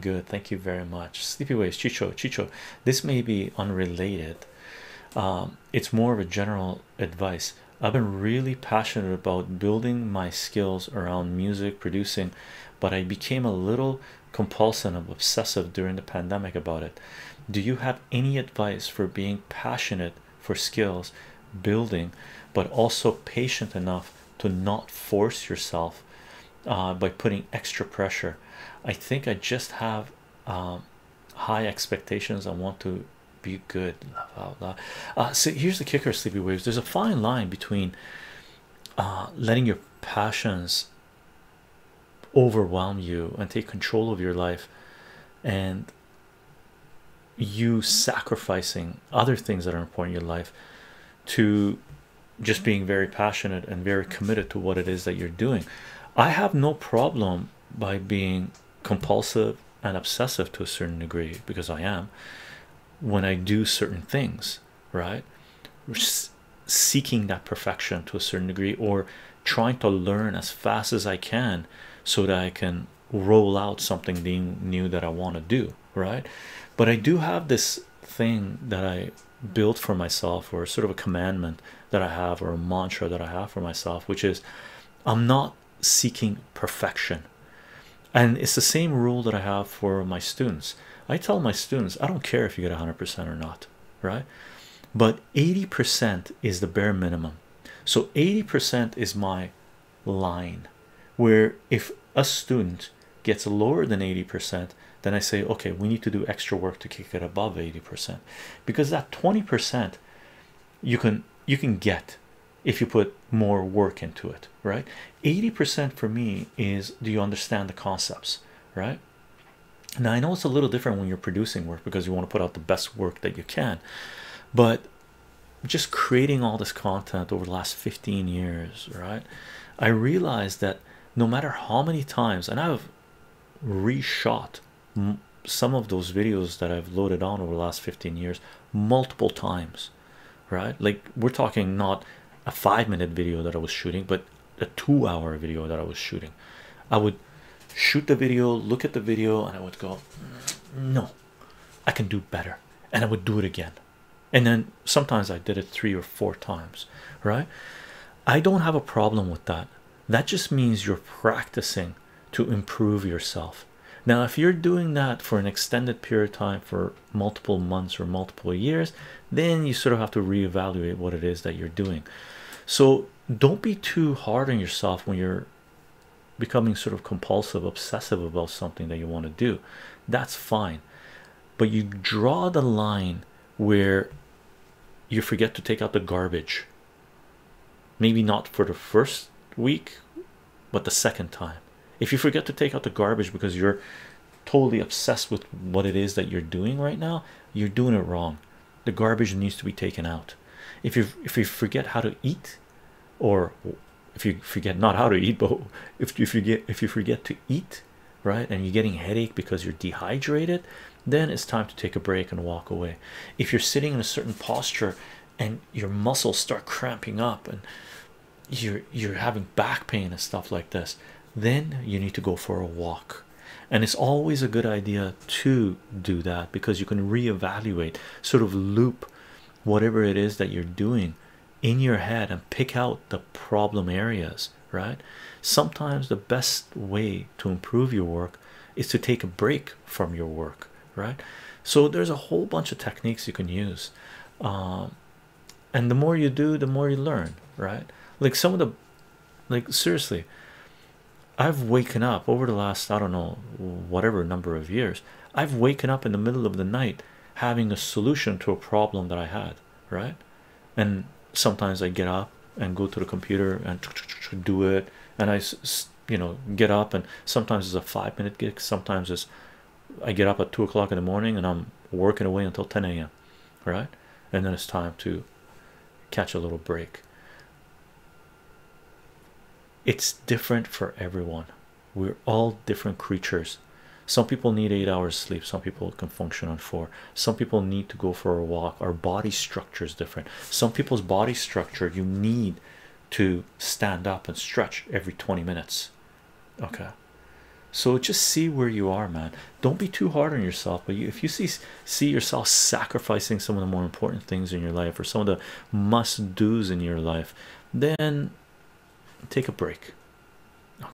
good thank you very much. Sleepy ways chycho chycho. This may be unrelated. Um, it's more of a general advice. I've been really passionate about building my skills around music producing but i became a little compulsive obsessive during the pandemic about it. Do you have any advice for being passionate for skills building but also patient enough to not force yourself uh, by putting extra pressure. I think i just have um, high expectations i want to be good. Blah uh, so here's the kicker sleepy waves. There's a fine line between uh, letting your passions overwhelm you and take control of your life and you sacrificing other things that are important in your life to just being very passionate and very committed to what it is that you're doing i have no problem by being compulsive and obsessive to a certain degree because i am when i do certain things right? Seeking that perfection to a certain degree or trying to learn as fast as i can so that i can roll out something new that i want to do right? But i do have this thing that i built for myself or sort of a commandment that I have or a mantra that I have for myself, which is I'm not seeking perfection. And it's the same rule that I have for my students. I tell my students, I don't care if you get 100% or not, right? But 80% is the bare minimum. So 80% is my line where if a student gets lower than 80%, then I say, okay, we need to do extra work to kick it above 80% because that 20% you can you can get if you put more work into it, right? 80% for me is do you understand the concepts, right? Now I know it's a little different when you're producing work because you want to put out the best work that you can, but just creating all this content over the last 15 years, right? I realized that no matter how many times, and I've reshot some of those videos that I've loaded on over the last 15 years multiple times, right? Like we're talking not a five minute video that I was shooting, but a two hour video that I was shooting. I would shoot the video, look at the video, and I would go, mm, No, I can do better, and I would do it again. And then sometimes I did it three or four times, right? I don't have a problem with that. That just means you're practicing to improve yourself now if you're doing that for an extended period of time for multiple months or multiple years then you sort of have to reevaluate what it is that you're doing so don't be too hard on yourself when you're becoming sort of compulsive obsessive about something that you want to do. That's fine. But you draw the line where you forget to take out the garbage. Maybe not for the first week but the second time. If you forget to take out the garbage because you're totally obsessed with what it is that you're doing right now you're doing it wrong. The garbage needs to be taken out if you if you forget how to eat or if you forget not how to eat but if you forget if you forget to eat right and you're getting headache because you're dehydrated then it's time to take a break and walk away. If you're sitting in a certain posture and your muscles start cramping up and you're you're having back pain and stuff like this then you need to go for a walk. And it's always a good idea to do that because you can reevaluate sort of loop whatever it is that you're doing in your head and pick out the problem areas right? Sometimes the best way to improve your work is to take a break from your work right? So there's a whole bunch of techniques you can use um, and the more you do the more you learn right? Like some of the like seriously I've waken up over the last I don't know whatever number of years I've waken up in the middle of the night having a solution to a problem that I had right? And sometimes I get up and go to the computer and do it. And I you know get up and sometimes it's a five minute gig sometimes it's I get up at two o'clock in the morning and I'm working away until 10 a.m right? And then it's time to catch a little break. It's different for everyone. We're all different creatures some people need eight hours sleep some people can function on four. Some people need to go for a walk. Our body structure is different. Some people's body structure you need to stand up and stretch every 20 minutes. Okay. So just see where you are man. Don't be too hard on yourself but you, if you see see yourself sacrificing some of the more important things in your life or some of the must do's in your life then take a break